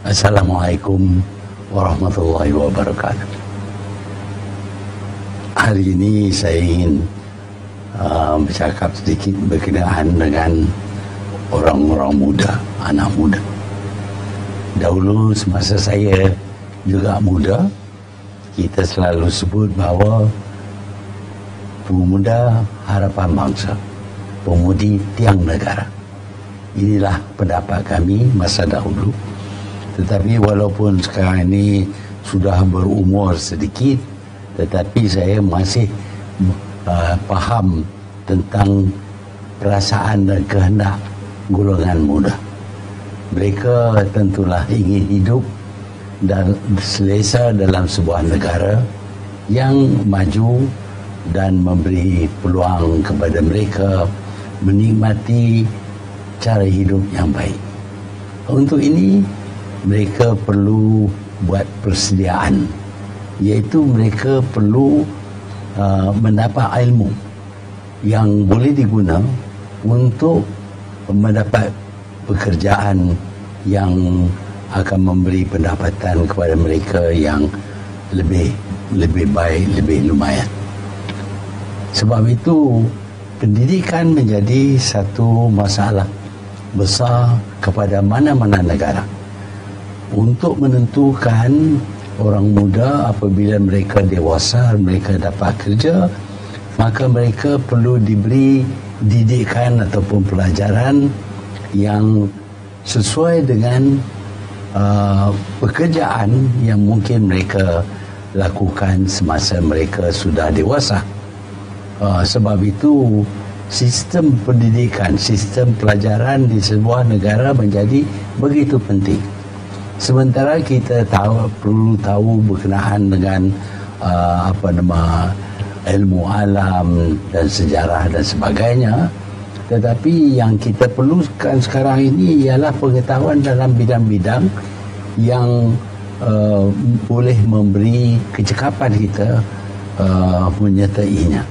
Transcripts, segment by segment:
Assalamualaikum warahmatullahi wabarakatuh. Hari ini saya ingin uh, bercakap sedikit berkenaan dengan orang-orang muda, anak muda. Dahulu semasa saya juga muda, kita selalu sebut bahawa pemuda harapan bangsa, pemudi tiang negara. Inilah pendapat kami masa dahulu. Tetapi walaupun sekarang ini sudah berumur sedikit, tetapi saya masih uh, faham tentang perasaan dan kehendak golongan muda. Mereka tentulah ingin hidup dan selesa dalam sebuah negara yang maju dan memberi peluang kepada mereka menikmati cara hidup yang baik. Untuk ini mereka perlu buat persediaan iaitu mereka perlu uh, mendapat ilmu yang boleh diguna untuk mendapat pekerjaan yang akan memberi pendapatan kepada mereka yang lebih lebih baik, lebih lumayan. Sebab itu pendidikan menjadi satu masalah besar kepada mana-mana negara untuk menentukan orang muda apabila mereka dewasa mereka dapat kerja maka mereka perlu diberi didikan ataupun pelajaran yang sesuai dengan uh, pekerjaan yang mungkin mereka lakukan semasa mereka sudah dewasa. Uh, sebab itu sistem pendidikan sistem pelajaran di sebuah negara menjadi begitu penting Sementara kita tahu perlu tahu berkenaan dengan uh, apa nama ilmu alam dan sejarah dan sebagainya. Tetapi yang kita perlukan sekarang ini ialah pengetahuan dalam bidang-bidang yang uh, boleh memberi kecekapan kita uh, menyertainya.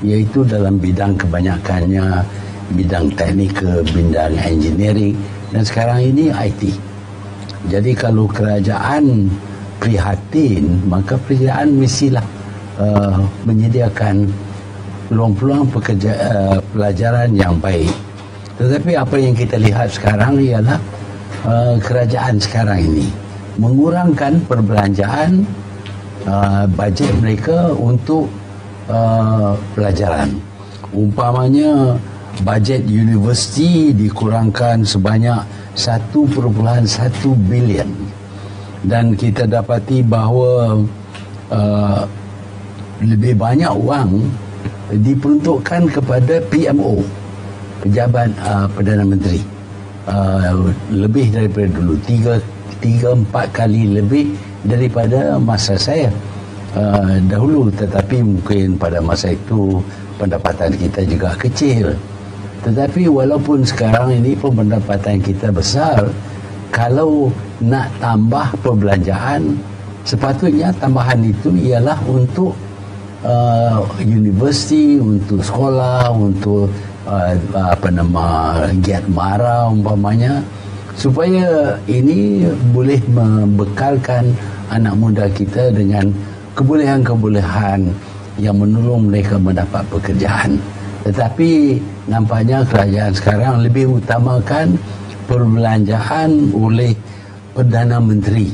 Iaitu dalam bidang kebanyakannya bidang teknik, bidang engineering dan sekarang ini IT. Jadi kalau kerajaan prihatin, maka kerajaan mestilah uh, menyediakan peluang-peluang pekerja, uh, pelajaran yang baik. Tetapi apa yang kita lihat sekarang ialah uh, kerajaan sekarang ini mengurangkan perbelanjaan uh, bajet mereka untuk uh, pelajaran. Umpamanya bajet universiti dikurangkan sebanyak 1.1 bilion. Dan kita dapati bahawa uh, lebih banyak wang diperuntukkan kepada PMO pejabat uh, Perdana Menteri. Uh, lebih daripada dulu tiga, tiga empat kali lebih daripada masa saya. Uh, dahulu tetapi mungkin pada masa itu pendapatan kita juga kecil tetapi walaupun sekarang ini pendapatan kita besar, kalau nak tambah perbelanjaan, sepatutnya tambahan itu ialah untuk uh, universiti, untuk sekolah, untuk uh, apa nama giat mara umpamanya supaya ini boleh membekalkan anak muda kita dengan kebolehan-kebolehan yang menolong mereka mendapat pekerjaan. Tetapi nampaknya kerajaan sekarang lebih utamakan perbelanjaan oleh Perdana Menteri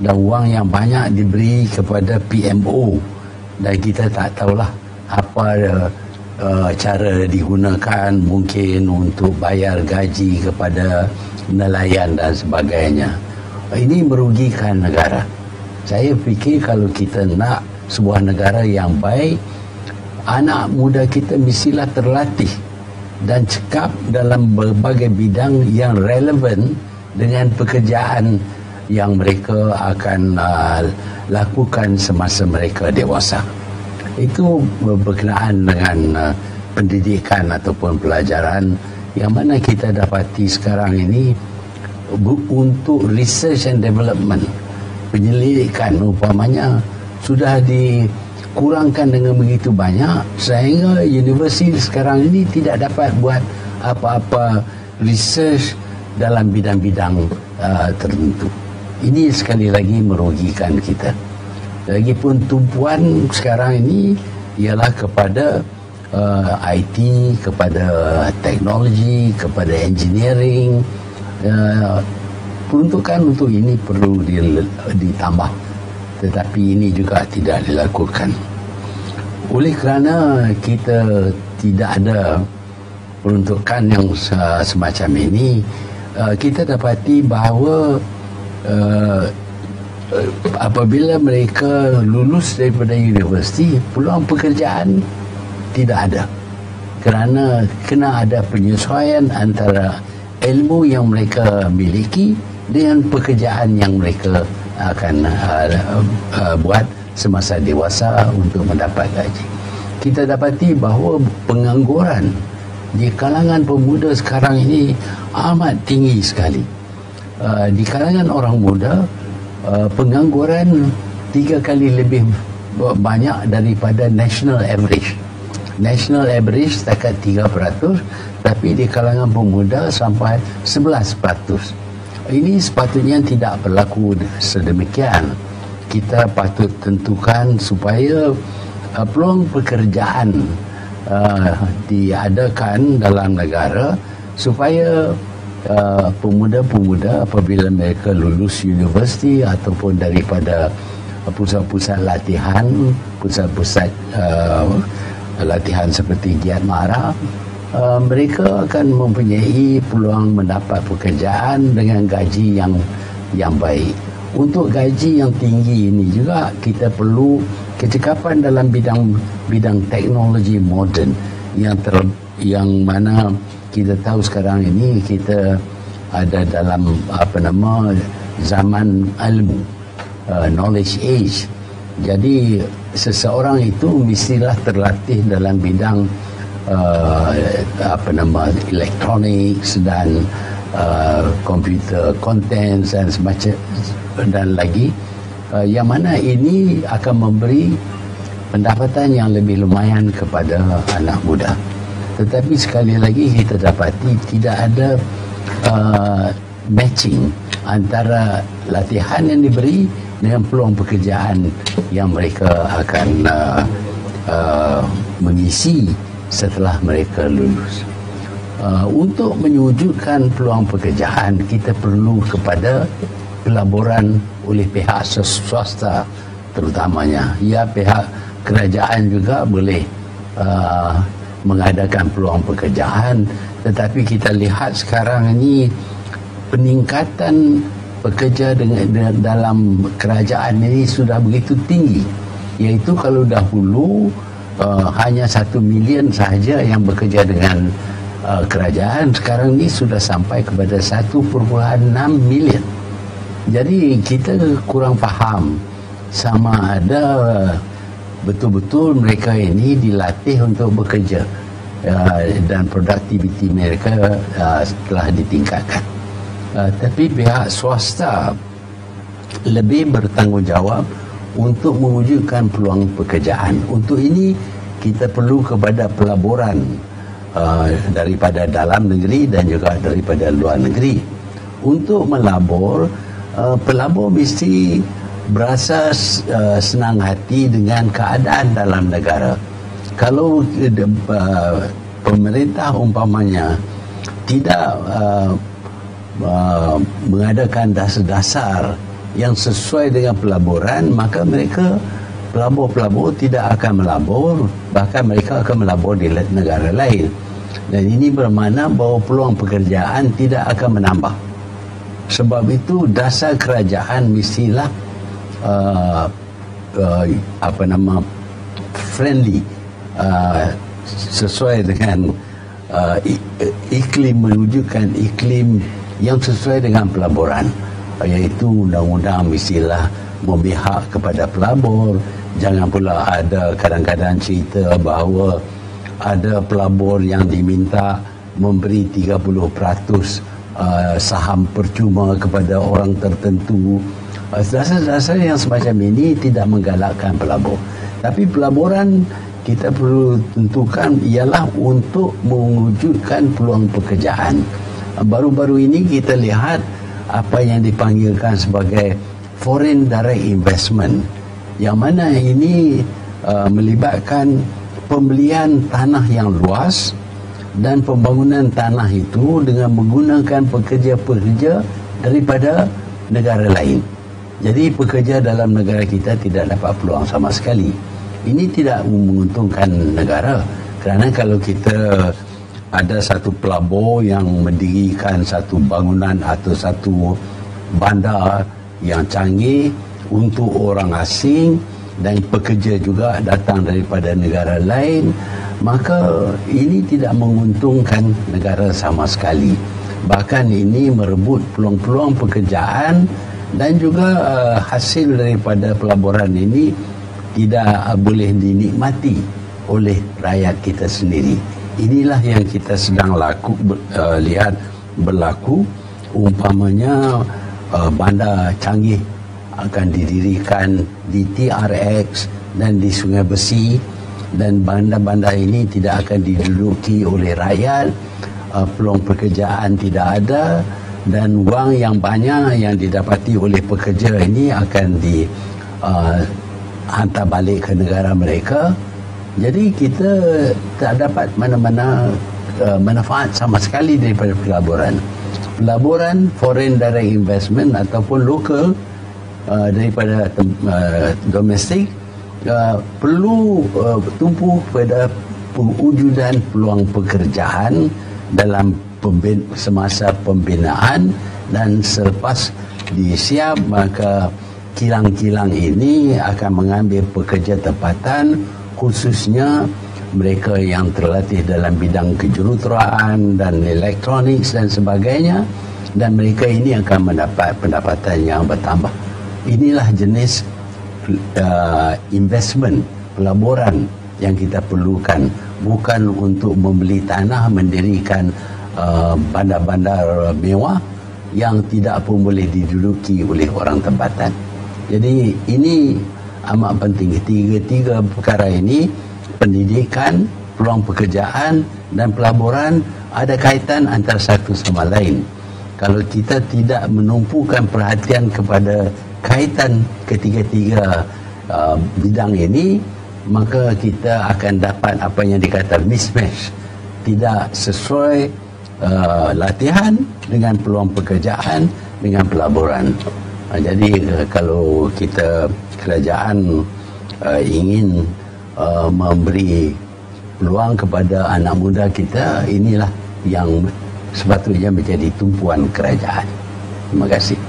dan wang yang banyak diberi kepada PMO dan kita tak tahulah apa uh, cara digunakan mungkin untuk bayar gaji kepada nelayan dan sebagainya. Ini merugikan negara. Saya fikir kalau kita nak sebuah negara yang baik, anak muda kita mestilah terlatih dan cekap dalam berbagai bidang yang relevan dengan pekerjaan yang mereka akan uh, lakukan semasa mereka dewasa. Itu berkenaan dengan uh, pendidikan ataupun pelajaran yang mana kita dapati sekarang ini untuk research and development penyelidikan umpamanya sudah di kurangkan dengan begitu banyak sehingga universiti sekarang ini tidak dapat buat apa-apa research dalam bidang-bidang uh, tertentu. ini sekali lagi merugikan kita lagipun tumpuan sekarang ini ialah kepada uh, IT kepada teknologi kepada engineering uh, peruntukan untuk ini perlu ditambah tetapi ini juga tidak dilakukan. Oleh kerana kita tidak ada peruntukan yang semacam ini uh, kita dapati bahawa uh, apabila mereka lulus daripada universiti peluang pekerjaan tidak ada. Kerana kena ada penyesuaian antara ilmu yang mereka miliki dengan pekerjaan yang mereka akan uh, uh, buat semasa dewasa untuk mendapat gaji kita dapati bahawa pengangguran di kalangan pemuda sekarang ini amat tinggi sekali uh, di kalangan orang muda Uh, pengangguran tiga kali lebih banyak daripada national average. National average setakat 3% tapi di kalangan pemuda sampai 11%. Ini sepatutnya tidak berlaku sedemikian. Kita patut tentukan supaya uh, peluang pekerjaan uh, diadakan dalam negara supaya Uh, pemuda-pemuda apabila mereka lulus universiti ataupun daripada pusat-pusat latihan pusat-pusat uh, latihan seperti Giat Mara uh, mereka akan mempunyai peluang mendapat pekerjaan dengan gaji yang yang baik. Untuk gaji yang tinggi ini juga kita perlu kecekapan dalam bidang bidang teknologi moden. Yang ter, yang mana kita tahu sekarang ini kita ada dalam apa nama zaman ilmu uh, knowledge age. Jadi seseorang itu mestilah terlatih dalam bidang uh, apa nama electronics dan uh, computer content dan semacam dan lagi uh, yang mana ini akan memberi pendapatan yang lebih lumayan kepada anak muda. Tetapi sekali lagi kita dapati tidak ada uh, matching antara latihan yang diberi dengan peluang pekerjaan yang mereka akan uh, uh, mengisi setelah mereka lulus. Uh, untuk menyujudkan peluang pekerjaan kita perlu kepada pelaburan oleh pihak swasta terutamanya. Ya pihak kerajaan juga boleh uh, mengadakan peluang pekerjaan. Tetapi kita lihat sekarang ini peningkatan pekerja dengan, dengan dalam kerajaan ini sudah begitu tinggi. Iaitu kalau dahulu uh, hanya satu milion sahaja yang bekerja dengan uh, kerajaan sekarang ini sudah sampai kepada 1.6 milion jadi kita kurang faham sama ada betul-betul mereka ini dilatih untuk bekerja uh, dan produktiviti mereka uh, telah ditingkatkan. Uh, tapi pihak swasta lebih bertanggungjawab untuk mewujudkan peluang pekerjaan. Untuk ini kita perlu kepada pelaburan uh, daripada dalam negeri dan juga daripada luar negeri. Untuk melabur, uh, pelabur mesti berasa uh, senang hati dengan keadaan dalam negara. Kalau uh, pemerintah umpamanya tidak uh, uh, mengadakan dasar-dasar yang sesuai dengan pelaburan, maka mereka pelabur-pelabur tidak akan melabur, bahkan mereka akan melabur di negara lain. Dan ini bermakna bahawa peluang pekerjaan tidak akan menambah. Sebab itu dasar kerajaan mestilah uh, uh, apa nama friendly uh, sesuai dengan uh, iklim menunjukkan iklim yang sesuai dengan pelaburan iaitu undang-undang mestilah memihak kepada pelabur jangan pula ada kadang-kadang cerita bahawa ada pelabur yang diminta memberi 30% uh, saham percuma kepada orang tertentu Dasar-dasar yang semacam ini tidak menggalakkan pelabur. Tapi pelaburan kita perlu tentukan ialah untuk mewujudkan peluang pekerjaan. Baru-baru ini kita lihat apa yang dipanggilkan sebagai foreign direct investment yang mana ini uh, melibatkan pembelian tanah yang luas dan pembangunan tanah itu dengan menggunakan pekerja-pekerja daripada negara lain. Jadi pekerja dalam negara kita tidak dapat peluang sama sekali. Ini tidak menguntungkan negara kerana kalau kita ada satu pelabur yang mendirikan satu bangunan atau satu bandar yang canggih untuk orang asing dan pekerja juga datang daripada negara lain maka ini tidak menguntungkan negara sama sekali bahkan ini merebut peluang-peluang pekerjaan dan juga uh, hasil daripada pelaburan ini tidak uh, boleh dinikmati oleh rakyat kita sendiri. Inilah yang kita sedang laku uh, lihat berlaku. Umpamanya uh, bandar canggih akan didirikan di TRX dan di Sungai Besi dan bandar-bandar ini tidak akan diduduki oleh rakyat. Uh, peluang pekerjaan tidak ada dan wang yang banyak yang didapati oleh pekerja ini akan di uh, hantar balik ke negara mereka jadi kita tak dapat mana-mana uh, manfaat sama sekali daripada pelaburan. Pelaburan foreign direct investment ataupun local uh, daripada uh, domestik uh, perlu uh, tumpu pada pengujudan peluang pekerjaan dalam pembin, semasa pembinaan dan selepas disiap maka kilang-kilang ini akan mengambil pekerja tempatan khususnya mereka yang terlatih dalam bidang kejuruteraan dan elektronik dan sebagainya. Dan mereka ini akan mendapat pendapatan yang bertambah. Inilah jenis uh, investment pelaburan yang kita perlukan. Bukan untuk membeli tanah mendirikan Uh, bandar-bandar mewah yang tidak pun boleh diduduki oleh orang tempatan. Jadi ini amat penting. Tiga-tiga perkara ini, pendidikan, peluang pekerjaan dan pelaburan ada kaitan antara satu sama lain. Kalau kita tidak menumpukan perhatian kepada kaitan ketiga-tiga uh, bidang ini, maka kita akan dapat apa yang dikata mismatch. Tidak sesuai uh, latihan dengan peluang pekerjaan dengan pelaburan. Uh, jadi uh, kalau kita kerajaan uh, ingin uh, memberi peluang kepada anak muda kita, inilah yang sepatutnya menjadi tumpuan kerajaan. Terima kasih.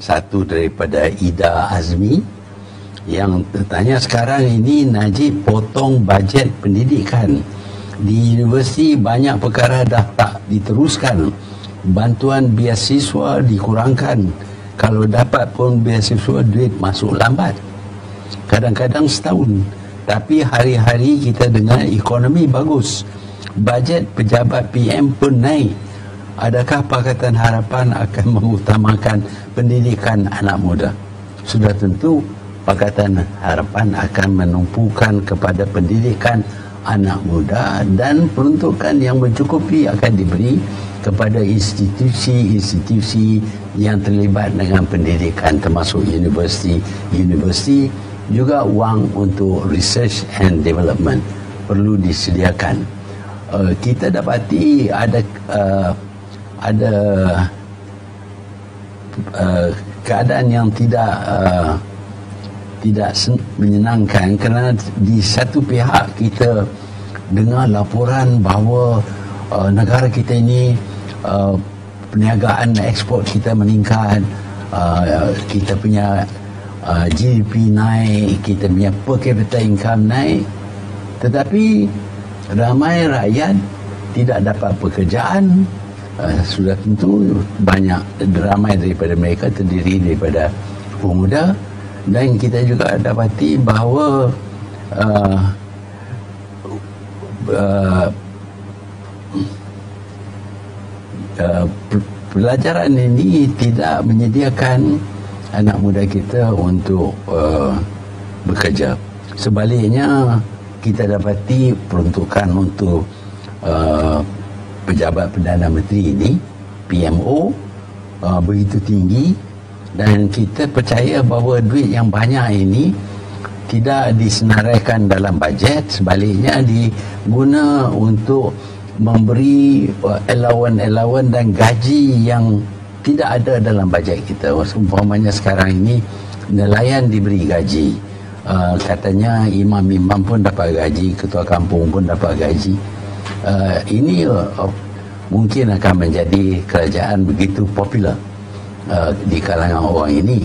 satu daripada Ida Azmi yang bertanya sekarang ini Najib potong bajet pendidikan. Di universiti banyak perkara dah tak diteruskan. Bantuan biasiswa dikurangkan. Kalau dapat pun biasiswa duit masuk lambat. Kadang-kadang setahun. Tapi hari-hari kita dengar ekonomi bagus. Bajet pejabat PM pun naik. Adakah Pakatan Harapan akan mengutamakan pendidikan anak muda? Sudah tentu Pakatan Harapan akan menumpukan kepada pendidikan anak muda dan peruntukan yang mencukupi akan diberi kepada institusi-institusi yang terlibat dengan pendidikan termasuk universiti-universiti juga wang untuk research and development perlu disediakan. Uh, kita dapati ada uh, ada uh, keadaan yang tidak uh, tidak menyenangkan kerana di satu pihak kita dengar laporan bahawa uh, negara kita ini uh, perniagaan ekspor kita meningkat uh, kita punya uh, GDP naik kita punya per capita income naik. Tetapi ramai rakyat tidak dapat pekerjaan. Uh, sudah tentu banyak ramai daripada mereka terdiri daripada pemuda dan kita juga dapati bahawa uh, uh, uh, pelajaran ini tidak menyediakan anak muda kita untuk uh, bekerja. Sebaliknya kita dapati peruntukan untuk uh, pejabat Perdana Menteri ini PMO uh, begitu tinggi dan kita percaya bahawa duit yang banyak ini tidak disenaraikan dalam bajet sebaliknya diguna untuk memberi uh, allowance-allowance dan gaji yang tidak ada dalam bajet kita. Umpamanya sekarang ini nelayan diberi gaji. Uh, katanya imam-imam pun dapat gaji ketua kampung pun dapat gaji. Uh, ini uh, mungkin akan menjadi kerajaan begitu popular uh, di kalangan orang ini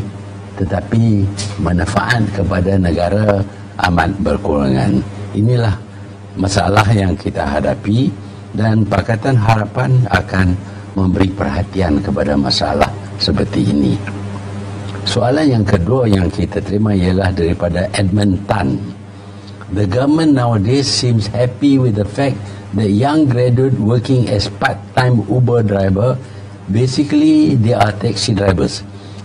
tetapi manfaat kepada negara amat berkurangan. Inilah masalah yang kita hadapi dan Pakatan Harapan akan memberi perhatian kepada masalah seperti ini. Soalan yang kedua yang kita terima ialah daripada Edmund Tan. The government nowadays seems happy with the fact that young graduate working as part-time Uber driver basically they are taxi drivers.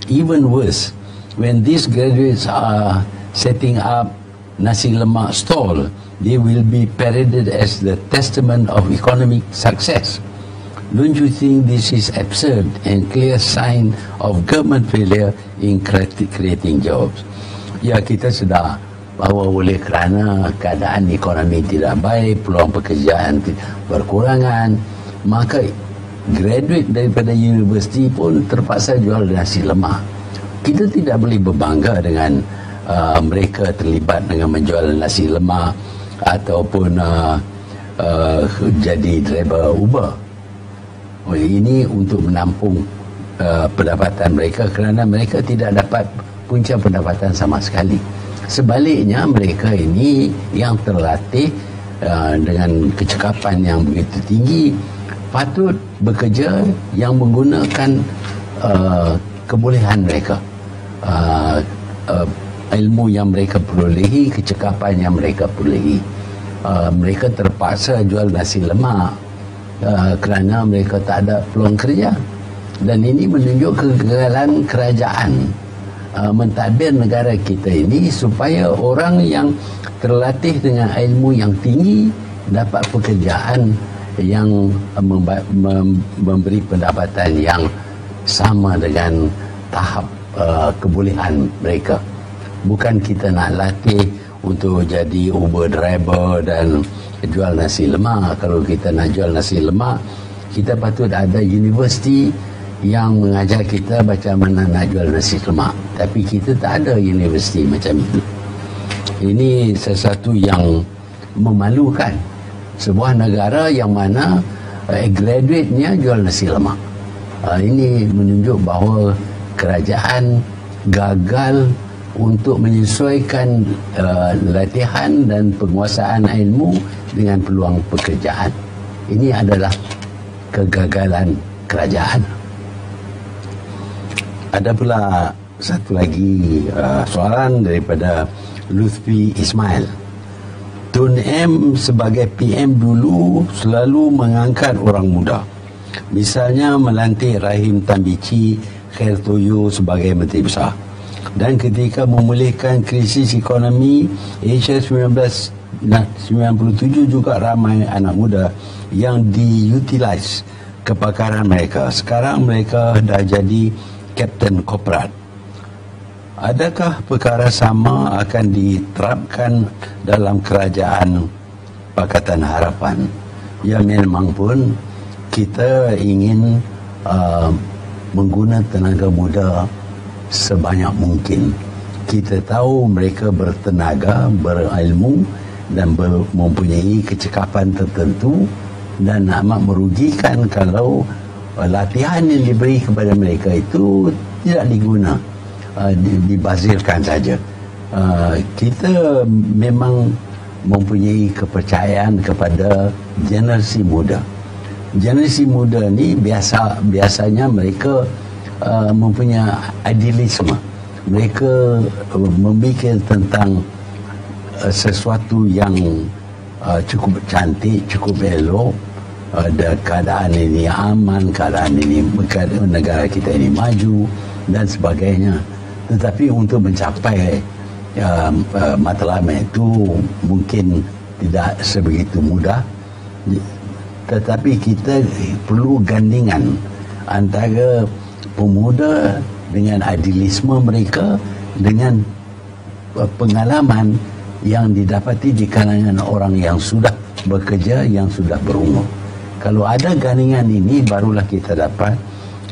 Even worse, when these graduates are setting up nasi lemak stall, they will be paraded as the testament of economic success. Don't you think this is absurd and clear sign of government failure in creating jobs? Ya, kita sudah bahawa oleh kerana keadaan ekonomi tidak baik, peluang pekerjaan berkurangan, maka graduate daripada universiti pun terpaksa jual nasi lemak kita tidak boleh berbangga dengan uh, mereka terlibat dengan menjual nasi lemak ataupun uh, uh, jadi driver Uber. Oh, ini untuk menampung uh, pendapatan mereka kerana mereka tidak dapat punca pendapatan sama sekali. Sebaliknya mereka ini yang terlatih uh, dengan kecekapan yang begitu tinggi patut bekerja yang menggunakan uh, kebolehan mereka uh, uh, ilmu yang mereka perolehi, kecekapan yang mereka perolehi. Uh, mereka terpaksa jual nasi lemak uh, kerana mereka tak ada peluang kerja. Dan ini menunjuk kegagalan kerajaan uh, mentadbir negara kita ini supaya orang yang terlatih dengan ilmu yang tinggi dapat pekerjaan yang memberi pendapatan yang sama dengan tahap uh, kebolehan mereka. Bukan kita nak latih untuk jadi Uber driver dan jual nasi lemak. Kalau kita nak jual nasi lemak kita patut ada universiti yang mengajar kita macam mana nak jual nasi lemak. Tapi kita tak ada universiti macam itu. Ini sesuatu yang memalukan sebuah negara yang mana uh, graduate-nya jual nasi lemak uh, ini menunjuk bahawa kerajaan gagal untuk menyesuaikan uh, latihan dan penguasaan ilmu dengan peluang pekerjaan. Ini adalah kegagalan kerajaan. Ada pula satu lagi uh, soalan daripada Lutfi Ismail. Tun M sebagai PM dulu selalu mengangkat orang muda. Misalnya melantik Rahim Tambici Khair Toyo sebagai Menteri Besar. Dan ketika memulihkan krisis ekonomi Asia 1997 juga ramai anak muda yang diutilize kepakaran mereka. Sekarang mereka dah jadi Kapten Korporat. Adakah perkara sama akan diterapkan dalam kerajaan Pakatan Harapan? Ya memang pun kita ingin uh, menggunakan tenaga muda sebanyak mungkin. Kita tahu mereka bertenaga, berilmu dan ber, mempunyai kecekapan tertentu dan amat merugikan kalau uh, latihan yang diberi kepada mereka itu tidak diguna, uh, dibazirkan saja. Uh, kita memang mempunyai kepercayaan kepada generasi muda. Generasi muda ni biasa biasanya mereka uh, mempunyai idealisme. Mereka memikir tentang uh, sesuatu yang uh, cukup cantik cukup elok. Uh, keadaan ini aman keadaan ini negara kita ini maju dan sebagainya tetapi untuk mencapai uh, uh, matlamat itu mungkin tidak sebegitu mudah. Tetapi kita perlu gandingan antara pemuda dengan idealisme mereka dengan uh, pengalaman yang didapati di kalangan orang yang sudah bekerja yang sudah berumur. Kalau ada gandingan ini barulah kita dapat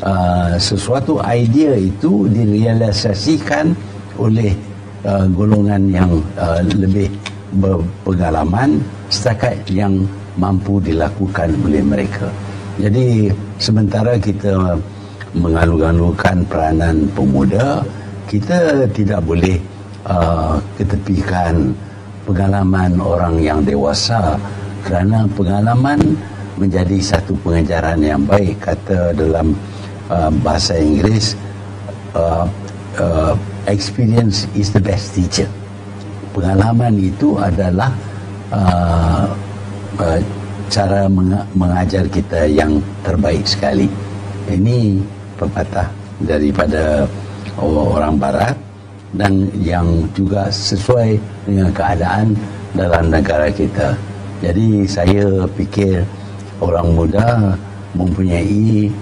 uh, sesuatu idea itu direalisasikan oleh uh, golongan yang uh, lebih berpengalaman setakat yang mampu dilakukan oleh mereka. Jadi sementara kita mengalu-alukan peranan pemuda, kita tidak boleh uh, ketepikan pengalaman orang yang dewasa kerana pengalaman menjadi satu pengajaran yang baik kata dalam uh, bahasa Inggeris uh, uh, experience is the best teacher. Pengalaman itu adalah uh, uh, cara meng- mengajar kita yang terbaik sekali. Ini pepatah daripada orang barat dan yang juga sesuai dengan keadaan dalam negara kita. Jadi saya fikir orang muda mempunyai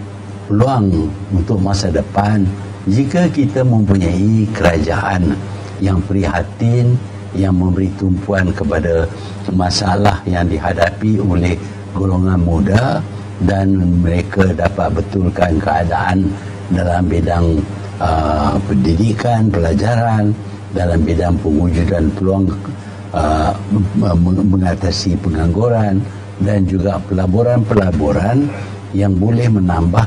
peluang untuk masa depan. Jika kita mempunyai kerajaan yang prihatin yang memberi tumpuan kepada masalah yang dihadapi oleh golongan muda dan mereka dapat betulkan keadaan dalam bidang uh, pendidikan, pelajaran, dalam bidang pewujudan peluang uh, mengatasi pengangguran, dan juga pelaburan-pelaburan yang boleh menambah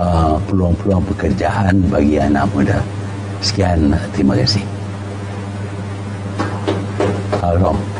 uh, peluang-peluang pekerjaan bagi anak muda. Sekian, terima kasih. Halo.